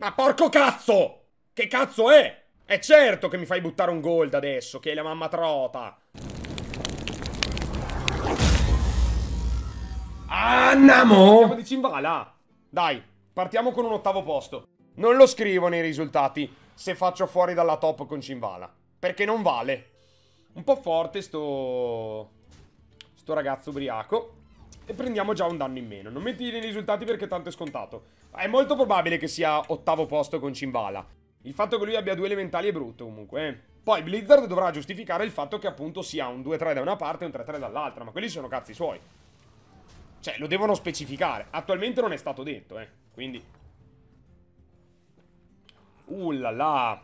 Ma porco cazzo! Che cazzo è? È certo che mi fai buttare un gold adesso, che è la mamma trota. Andiamo! Andiamo di Cimbala. Dai, partiamo con un ottavo posto. Non lo scrivo nei risultati se faccio fuori dalla top con Cimbala. Perché non vale. Un po' forte sto... Sto ragazzo ubriaco. E prendiamo già un danno in meno. Non metti nei risultati perché tanto è scontato. È molto probabile che sia ottavo posto con Cimbala. Il fatto che lui abbia due elementali è brutto comunque, eh. Poi Blizzard dovrà giustificare il fatto che appunto sia un 2-3 da una parte e un 3-3 dall'altra. Ma quelli sono cazzi suoi. Cioè, lo devono specificare. Attualmente non è stato detto, eh. Quindi... Là.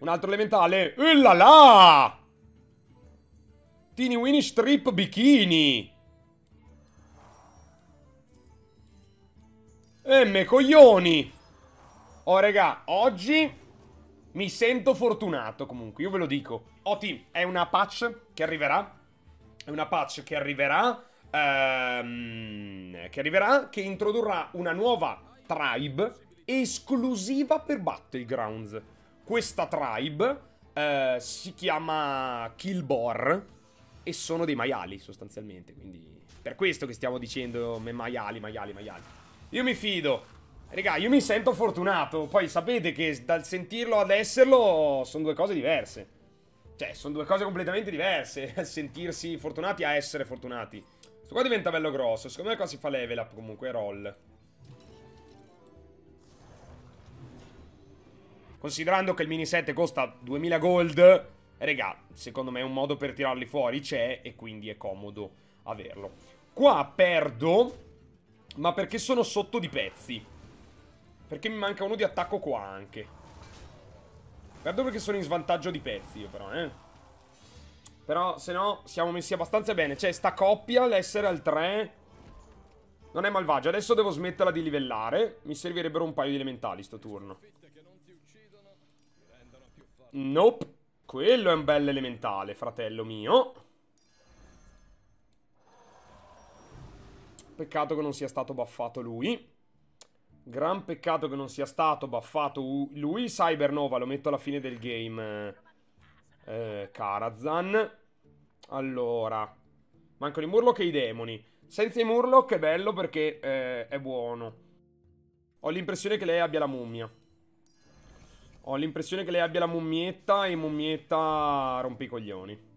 Un altro elementale. Là. Teeny Winnie Strip Bikini. M coglioni. Oh, raga, oggi mi sento fortunato comunque, io ve lo dico. Oti, è una patch che arriverà. È una patch che arriverà ehm, che arriverà, che introdurrà una nuova tribe esclusiva per Battlegrounds. Questa tribe eh, si chiama Killbor e sono dei maiali sostanzialmente, quindi per questo che stiamo dicendo maiali, maiali, maiali. Io mi fido. Raga, io mi sento fortunato, poi sapete che dal sentirlo ad esserlo sono due cose diverse. Cioè, sono due cose completamente diverse, sentirsi fortunati a essere fortunati. Questo qua diventa bello grosso. Secondo me qua si fa level up comunque, roll. Considerando che il mini 7 costa 2000 gold, regà, secondo me un modo per tirarli fuori c'è e quindi è comodo averlo. Qua perdo, ma perché sono sotto di pezzi. Perché mi manca uno di attacco qua anche. Perdo perché sono in svantaggio di pezzi io però, eh. Però, se no, siamo messi abbastanza bene. Cioè, sta coppia, l'essere al 3... Non è malvagio. Adesso devo smetterla di livellare. Mi servirebbero un paio di elementali sto turno. Nope. Quello è un bel elementale, fratello mio. Peccato che non sia stato buffato lui. Gran peccato che non sia stato buffato lui. Cybernova lo metto alla fine del game eh, Karazhan. Allora. Mancano i Murloc e i demoni. Senza i Murloc è bello perché eh, è buono. Ho l'impressione che lei abbia la mummia. Ho l'impressione che lei abbia la mummietta e mummietta rompe i coglioni.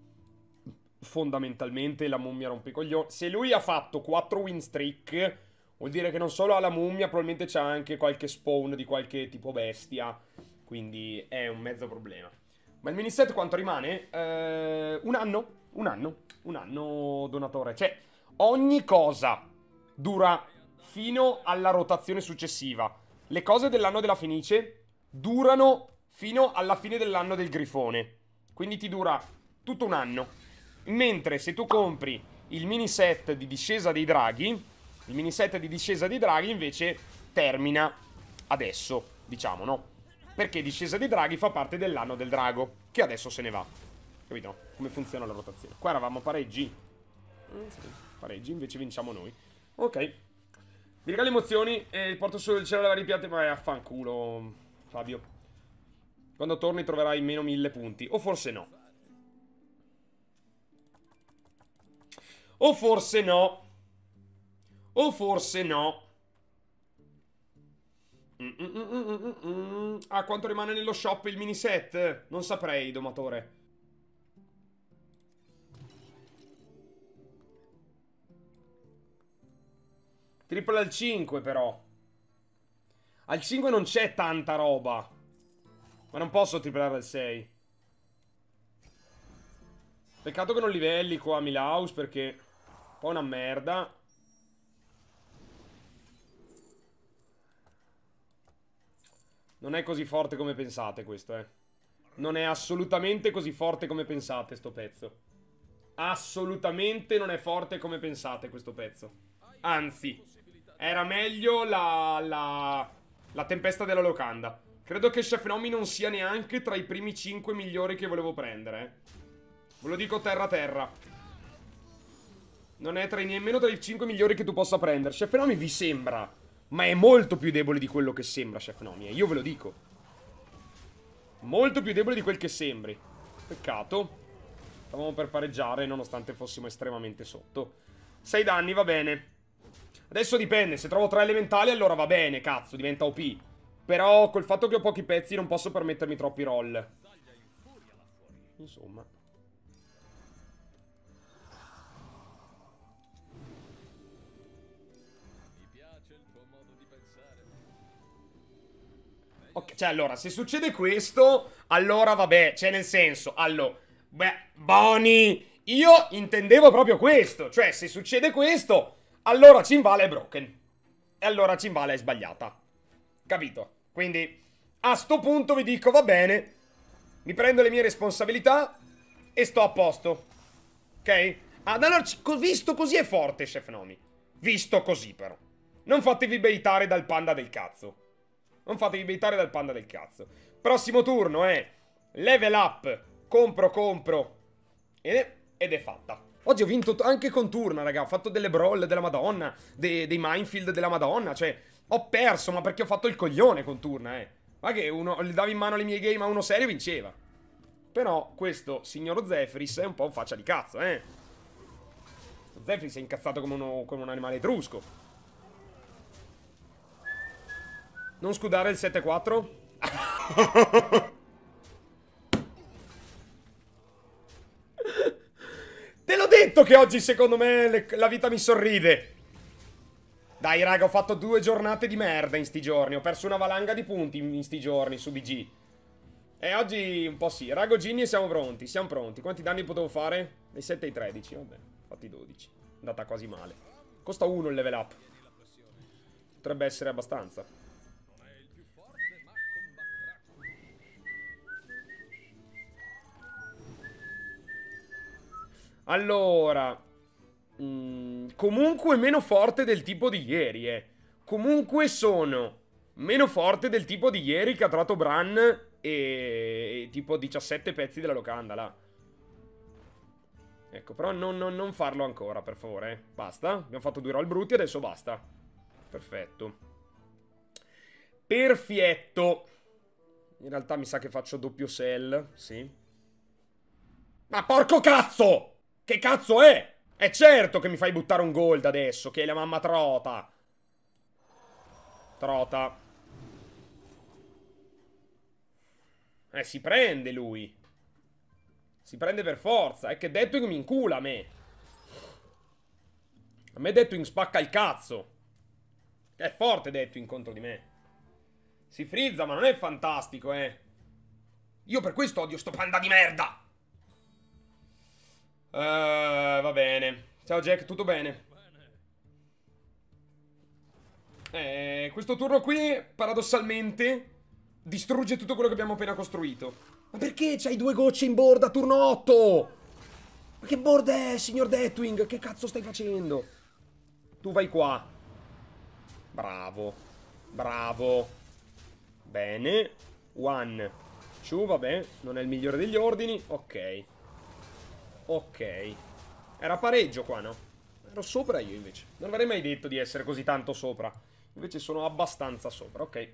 Fondamentalmente la mummia rompe i coglioni. Se lui ha fatto 4 win streak, vuol dire che non solo ha la mummia, probabilmente c'ha anche qualche spawn di qualche tipo bestia. Quindi è un mezzo problema. Ma il mini set quanto rimane? Eh, un anno, un anno, un anno donatore. Cioè, ogni cosa dura fino alla rotazione successiva. Le cose dell'anno della Fenice durano fino alla fine dell'anno del Grifone. Quindi ti dura tutto un anno. Mentre se tu compri il mini set di discesa dei draghi, il mini set di discesa dei draghi invece termina adesso, diciamo, no? Perché discesa dei draghi fa parte dell'anno del drago, che adesso se ne va. Capito? Come funziona la rotazione. Qua eravamo pareggi. Pareggi, invece vinciamo noi. Ok. Mi regalo emozioni e porto solo il cielo alle varie piante, ma affanculo, Fabio. Quando torni troverai meno mille punti. O forse no. O forse no. O forse no. Mm mm mm, -mm ah, quanto rimane nello shop il mini set? Non saprei, domatore. Triple al 5, però. Al 5 non c'è tanta roba. Ma non posso triplare al 6. Peccato che non livelli qua a Milaus perché... Po' una merda. Non è così forte come pensate questo, eh. Non è assolutamente così forte come pensate sto pezzo. Assolutamente non è forte come pensate questo pezzo. Anzi, era meglio la, la, la tempesta della locanda. Credo che Chef Nomi non sia neanche tra i primi 5 migliori che volevo prendere. Eh. Ve lo dico terra terra. Non è tra i nemmeno tra i 5 migliori che tu possa prendere. Chef Nomi vi sembra Ma è molto più debole di quello che sembra, Chef Nomi, eh. io ve lo dico. Molto più debole di quel che sembri. Peccato. Stavamo per pareggiare, nonostante fossimo estremamente sotto. 6 danni, va bene. Adesso dipende, se trovo 3 elementali allora va bene, cazzo, diventa OP. Però col fatto che ho pochi pezzi non posso permettermi troppi roll. Insomma. Ok, cioè allora, se succede questo, allora vabbè, cioè nel senso, allora, beh, Boni, io intendevo proprio questo, cioè se succede questo, allora Cimbala è broken. E allora Cimbala è sbagliata. Capito? Quindi, a sto punto vi dico, va bene, mi prendo le mie responsabilità e sto a posto. Ok? Ah, allora, visto così è forte, Chef Nomi. Visto così, però. Non fatevi baitare dal panda del cazzo. Non fatevi baitare dal panda del cazzo. Prossimo turno è level up, compro, compro. Ed è fatta. Oggi ho vinto anche con turno, raga. Ho fatto delle brawl della madonna, dei, dei minefield della madonna. Cioè, ho perso, ma perché ho fatto il coglione con turna, eh. Ma che uno, gli davi in mano le mie game a uno serio vinceva. Però questo signor Zefris è un po' un faccia di cazzo, eh. Zefris è incazzato come, uno, come un animale etrusco. Non scudare il 7-4? Te l'ho detto che oggi secondo me le, la vita mi sorride. Dai raga, ho fatto due giornate di merda in sti giorni. Ho perso una valanga di punti in sti giorni su BG. E oggi un po' sì. Rago Ginny siamo pronti, siamo pronti. Quanti danni potevo fare? Dai 7 ai 13, vabbè. Fatti 12. Andata quasi male. Costa 1 il level up. Potrebbe essere abbastanza. Allora, mh, mm, comunque meno forte del tipo di ieri, eh. Comunque sono meno forte del tipo di ieri che ha trovato Bran e, e tipo 17 pezzi della locanda, là. Ecco, però non, non, non farlo ancora, per favore. Eh. Basta. Abbiamo fatto due roll brutti, adesso basta. Perfetto. Perfetto. In realtà mi sa che faccio doppio sell, sì. Ma porco cazzo! Che cazzo è? È certo che mi fai buttare un gold adesso, che è la mamma trota. Trota. Eh, si prende lui. Si prende per forza. È che Deathwing mi incula a me. A me Deathwing spacca il cazzo. È forte Deathwing contro di me. Si frizza, ma non è fantastico, eh. Io per questo odio sto panda di merda. Uh, va bene. Ciao Jack, tutto bene? Eh, questo turno qui, paradossalmente, distrugge tutto quello che abbiamo appena costruito. Ma perché c'hai due gocce in board a turno 8? Ma che board è, signor Deathwing? Che cazzo stai facendo? Tu vai qua. Bravo. Bravo. Bene. One. Two, vabbè. Non è il migliore degli ordini. Ok. Ok. Era pareggio qua, no? Ero sopra io invece. Non avrei mai detto di essere così tanto sopra. Invece sono abbastanza sopra, ok.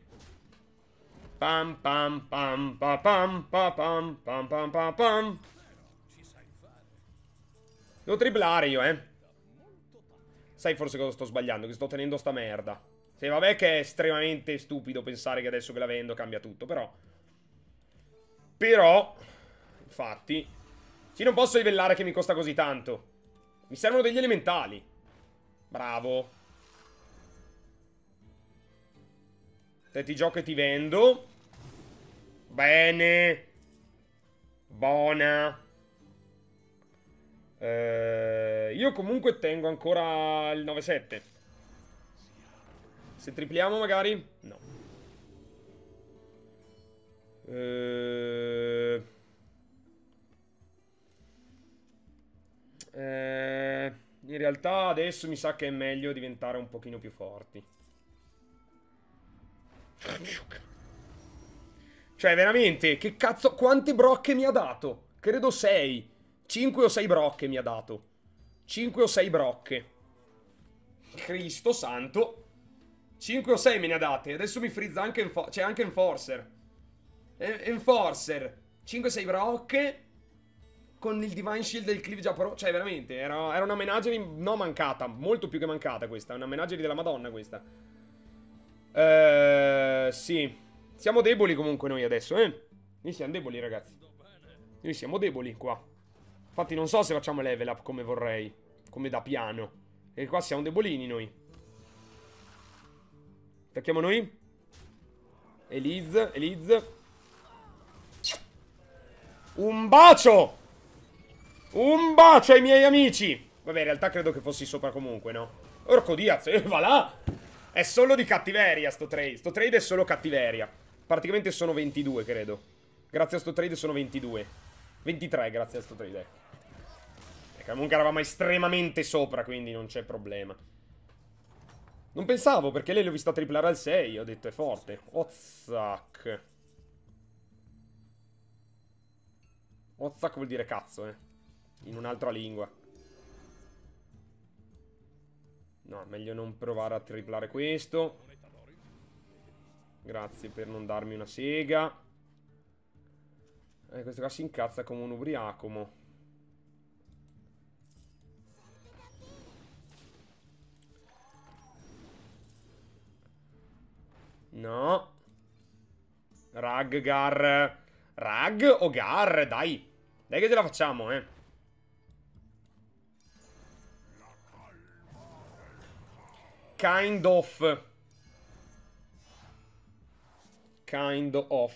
Pam pam pam pa pam pa pam pam pam pam pam. Devo triplare io, eh. Sai forse cosa sto sbagliando? Che sto tenendo sta merda. Sì, vabbè che è estremamente stupido pensare che adesso che la vendo cambia tutto, però... Però... Infatti... Sì, non posso livellare che mi costa così tanto. Mi servono degli elementali. Bravo. Te ti gioco e ti vendo. Bene. Buona. Eh, io comunque tengo ancora il 9-7. Se tripliamo magari? No. Ehm... Eh, in realtà adesso mi sa che è meglio diventare un pochino più forti. Cioè, veramente, che cazzo... Quante brocche mi ha dato? Credo 6. 5 o 6 brocche mi ha dato. 5 o 6 brocche. Cristo santo. 5 o 6 me ne ha date. Adesso mi frizza anche. C'è anche Enforcer. Enforcer. 5-6 Brock. Con il Divine Shield il Cleave già pro. Cioè, veramente. Era, era una menagerie. No, mancata. Molto più che mancata questa. Una menagerie della Madonna questa. Eh, sì. Siamo deboli comunque noi adesso, eh. Noi siamo deboli, ragazzi. Noi siamo deboli qua. Infatti non so se facciamo level up come vorrei. Come da piano. E qua siamo debolini noi. Attacchiamo noi. Elise, Elise. Un bacio! Un bacio ai miei amici! Vabbè, in realtà credo che fossi sopra comunque, no? Orco Diaz, eh, va là! È solo di cattiveria sto trade. Sto trade è solo cattiveria. Praticamente sono 22, credo. Grazie a sto trade sono 22. 23 grazie a sto trade. Ecco. Comunque eravamo estremamente sopra, quindi non c'è problema. Non pensavo, perché lei l'ho vista triplare al 6. Ho detto, è forte. Ozak. Ozak vuol dire cazzo, eh. In un'altra lingua. No, meglio non provare a triplare questo. Grazie per non darmi una sega. Eh, questo qua si incazza come un ubriacomo. No. Rag, Gar. Rag o Gar, dai. Dai che ce la facciamo, eh. Kind of. Kind of.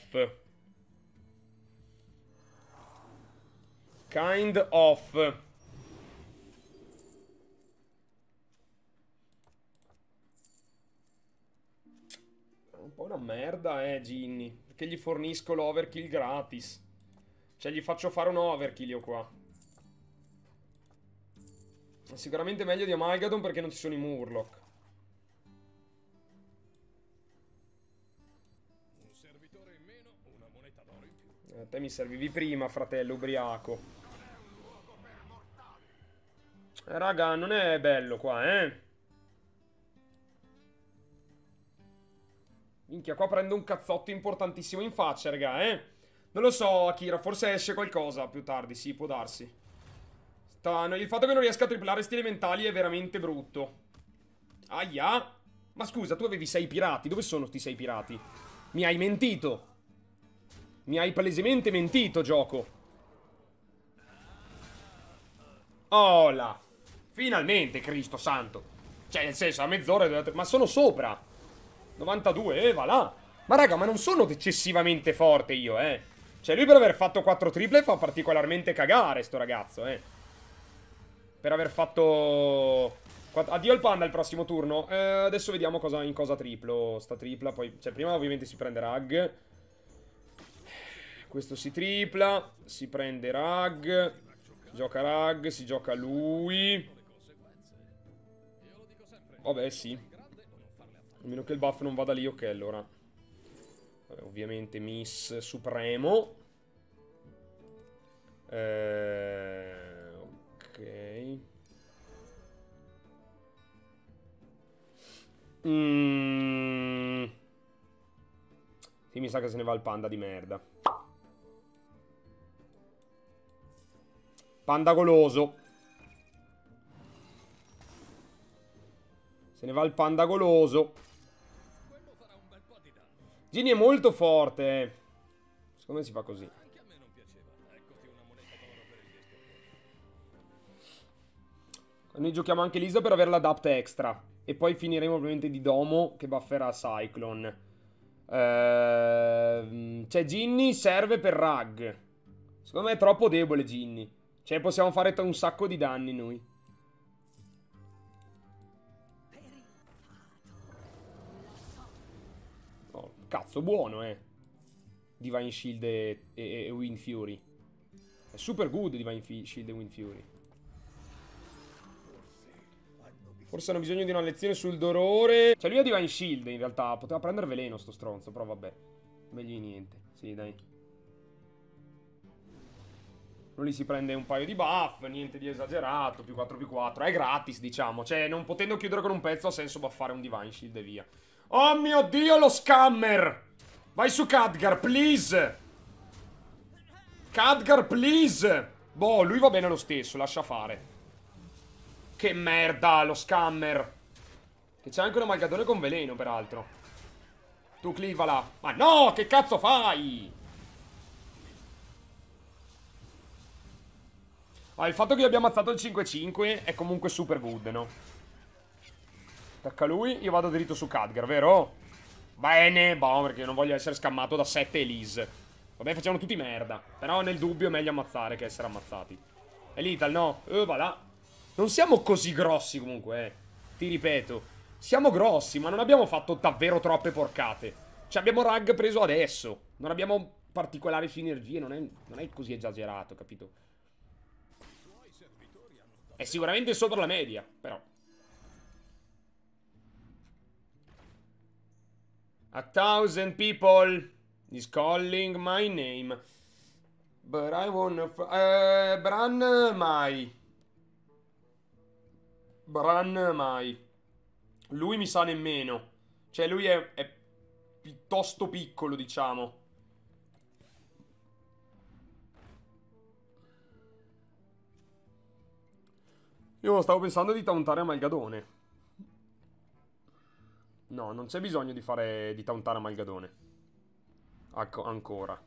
Kind of. Un po' una merda, eh, Ginny. Perché gli fornisco l'overkill gratis. Cioè, gli faccio fare un overkill io qua. Sicuramente meglio di Amalgadon perché non ci sono i Murloc. A te mi servivi prima, fratello ubriaco. Eh, raga, non è bello qua, eh. Minchia, qua prendo un cazzotto importantissimo in faccia, raga, eh. Non lo so, Akira, forse esce qualcosa più tardi, sì, può darsi. Sta... Il fatto che non riesca a triplare sti elementali è veramente brutto. Aia. Ma scusa, tu avevi sei pirati, dove sono sti sei pirati? Mi hai mentito. Mi hai palesemente mentito, gioco. Oh là. Finalmente, Cristo santo. Cioè, nel senso, a mezz'ora... Ma sono sopra. 92, eh, va là. Ma raga, ma non sono eccessivamente forte io, eh. Cioè, lui per aver fatto 4 triple fa particolarmente cagare, sto ragazzo, eh. Per aver fatto... Addio al panda il prossimo turno. Eh, adesso vediamo cosa, in cosa triplo. Sta tripla, poi... Cioè, prima ovviamente si prende Rag. Questo si tripla, si prende Rag, gioca Rag, si gioca lui. Vabbè, sì. A meno che il buff non vada lì, ok, allora. Vabbè, ovviamente Miss Supremo. Eh, ok. Mm. Sì, mi sa che se ne va il panda di merda. Panda goloso. Se ne va il panda goloso. Gini è molto forte. Secondo me si fa così. Noi giochiamo anche Lisa per avere l'adapt extra. E poi finiremo ovviamente di Domo che bufferà Cyclone. Ehm, cioè Ginny serve per Rag. Secondo me è troppo debole Ginny. Cioè possiamo fare un sacco di danni noi. Oh, cazzo, buono, eh. Divine Shield e, e, e Wind Fury. È super good Divine Shield e Wind Fury. Forse hanno bisogno di una lezione sul dolore. Cioè lui ha Divine Shield in realtà. Poteva prendere veleno sto stronzo, però vabbè. Meglio di niente. Sì, dai. Lui si prende un paio di buff, niente di esagerato, più 4 più 4. È gratis, diciamo. Cioè, non potendo chiudere con un pezzo ha senso buffare un Divine Shield e via. Oh mio Dio, lo scammer! Vai su Khadgar, please! Khadgar, please! Boh, lui va bene lo stesso, lascia fare. Che merda, lo scammer. Che c'è anche un amalgadone con veleno, peraltro. Tu clivala. Ma no, che cazzo fai? Ah, il fatto che io abbia ammazzato il 5-5 è comunque super good, no? Attacca lui, io vado dritto su Khadgar, vero? Bene, boh, perché io non voglio essere scammato da 7 Elise. Vabbè, facciamo tutti merda. Però nel dubbio è meglio ammazzare che essere ammazzati. È l'Ital, no? Eh, va là. Non siamo così grossi comunque, eh. Ti ripeto. Siamo grossi, ma non abbiamo fatto davvero troppe porcate. Cioè, abbiamo rag preso adesso. Non abbiamo particolari sinergie, non è, non è così esagerato, capito? È sicuramente sopra la media, però. A thousand people is calling my name. But I wanna... Uh, Bran mai. Bran mai. Lui mi sa nemmeno. Cioè, lui è, è piuttosto piccolo, diciamo. Io stavo pensando di tauntare Amalgadone. No, non c'è bisogno di fare di tauntare Amalgadone. Ecco, ancora.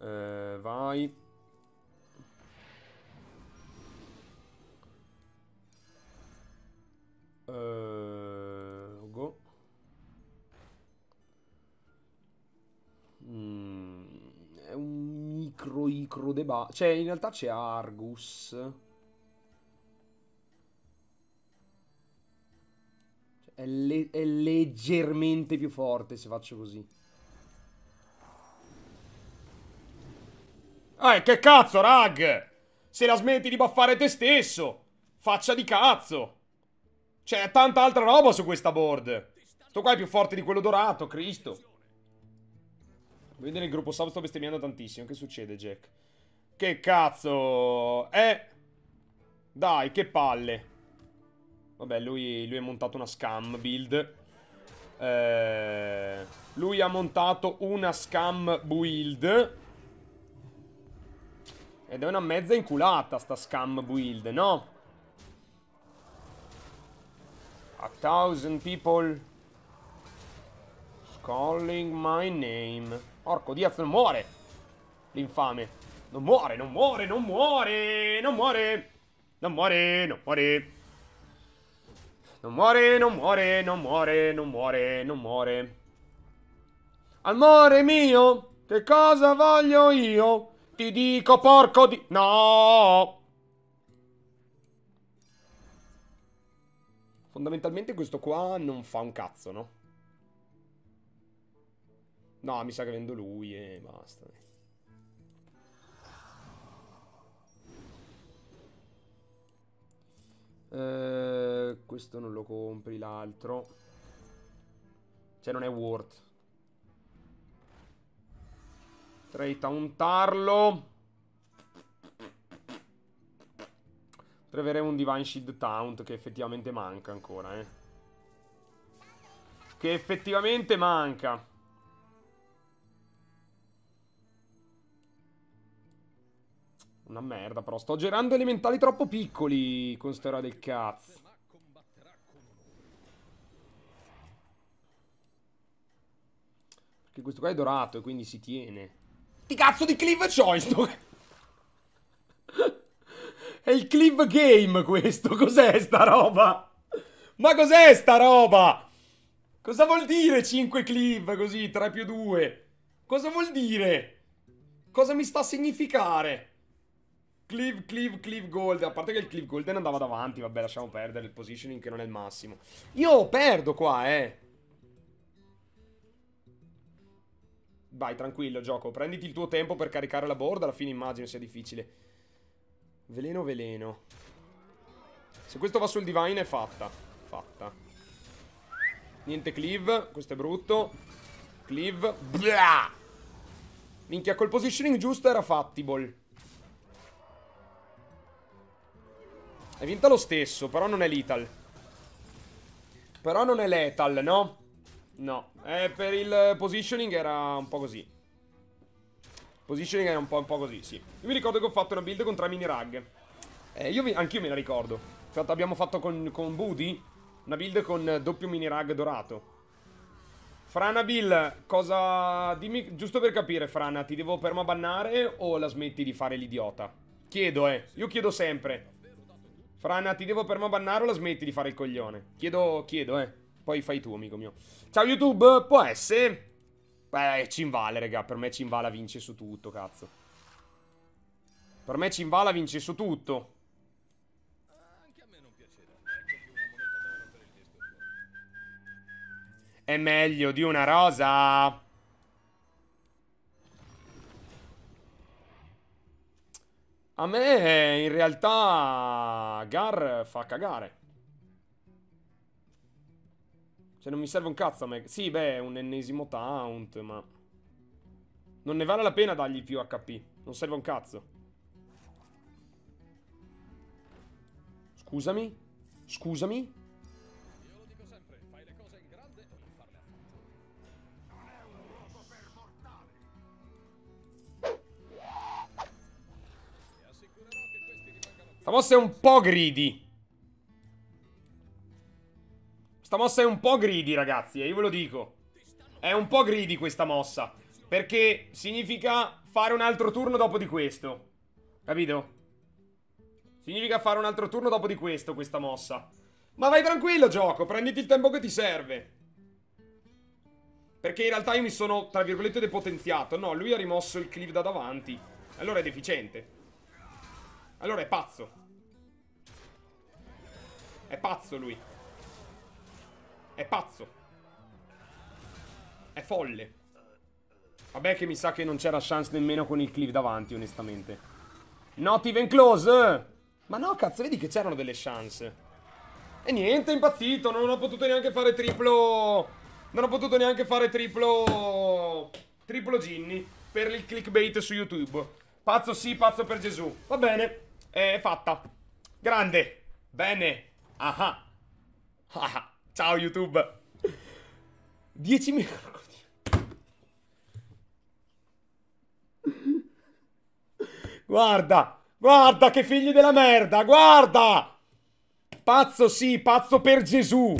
Eh, vai. Uh, go. Mm, è un micro icro deba. Cioè, in realtà c'è Argus. È, le è leggermente più forte se faccio così. Eh, che cazzo, rag! Se la smetti di baffare te stesso! Faccia di cazzo! C'è tanta altra roba su questa board. Sto qua è più forte di quello dorato, Cristo. Vedete nel gruppo sub sto bestemmiando tantissimo. Che succede, Jack? Che cazzo? Eh. Dai, che palle. Vabbè, lui, lui ha montato una scam build. Eh, lui ha montato una scam build. Ed è una mezza inculata sta scam build, no? A thousand people calling my name. Porco Diaz non muore. L'infame. Non muore, non muore, non muore, non muore. Non muore, non muore. Non muore, non muore, non muore, non muore, non muore. Amore mio, che cosa voglio io? Ti dico porco di... No! Fondamentalmente questo qua non fa un cazzo, no? No, mi sa che vendo lui e basta. Eh, questo non lo compri, l'altro. Cioè non è worth. Potrei tauntarlo. Potrei avere un Divine Shield Taunt che effettivamente manca ancora, eh. Che effettivamente manca. Una merda, però. Sto girando elementali troppo piccoli con sta del cazzo. Perché questo qua è dorato e quindi si tiene. Ti cazzo di Cleave Choice! È il Clive Game questo. Cos'è sta roba? Ma cos'è sta roba? Cosa vuol dire 5 Clive così, 3 più 2? Cosa vuol dire? Cosa mi sta a significare? Cleave, cleave, cleave gold. A parte che il cleave golden andava davanti. Vabbè, lasciamo perdere il positioning che non è il massimo. Io perdo qua, eh. Vai, tranquillo, gioco. Prenditi il tuo tempo per caricare la board. Alla fine immagino sia difficile. Veleno, veleno. Se questo va sul divine è fatta. Fatta. Niente cleave. Questo è brutto. Cleave. Blah! Minchia, col positioning giusto era fattibile. È vinta lo stesso, però non è lethal. Però non è lethal, no? No, eh, per il positioning era un po' così. Positioning era un po', un po così, sì. Io mi ricordo che ho fatto una build con tre mini rag. Eh, io anch'io me la ricordo. Infatti abbiamo fatto con, con Booty una build con doppio mini rag dorato. Frana Bill, cosa... Dimmi, giusto per capire, Frana, ti devo permabannare o la smetti di fare l'idiota? Chiedo, eh. Io chiedo sempre. Frana, ti devo permabannare o la smetti di fare il coglione? Chiedo, chiedo, eh. Poi fai tu, amico mio. Ciao, YouTube. Può essere... Beh, Cinvala, raga. Per me Cinvala vince su tutto, cazzo. Per me Cinvala vince su tutto. È meglio di una rosa. A me in realtà Gar fa cagare. Cioè non mi serve un cazzo a me. Sì, beh, è un ennesimo taunt, ma... Non ne vale la pena dargli più HP. Non serve un cazzo. Scusami? Scusami? Sta mossa è un po' greedy. Sta mossa è un po' greedy, ragazzi, e io ve lo dico. È un po' greedy questa mossa. Perché significa fare un altro turno dopo di questo. Capito? Significa fare un altro turno dopo di questo, questa mossa. Ma vai tranquillo, gioco. Prenditi il tempo che ti serve. Perché in realtà io mi sono, tra virgolette, depotenziato. No, lui ha rimosso il clip da davanti. Allora è deficiente. Allora è pazzo. È pazzo lui. È pazzo. È folle. Vabbè che mi sa che non c'era chance nemmeno con il cliff davanti, onestamente. Not even close! Ma no, cazzo, vedi che c'erano delle chance. E niente, è impazzito. Non ho potuto neanche fare triplo... Non ho potuto neanche fare triplo... Triplo Ginny per il clickbait su YouTube. Pazzo sì, pazzo per Gesù. Va bene. È fatta. Grande. Bene. Ah. ah. Ciao YouTube. 10.000 Guarda. Guarda che figli della merda. Guarda. Pazzo sì, pazzo per Gesù.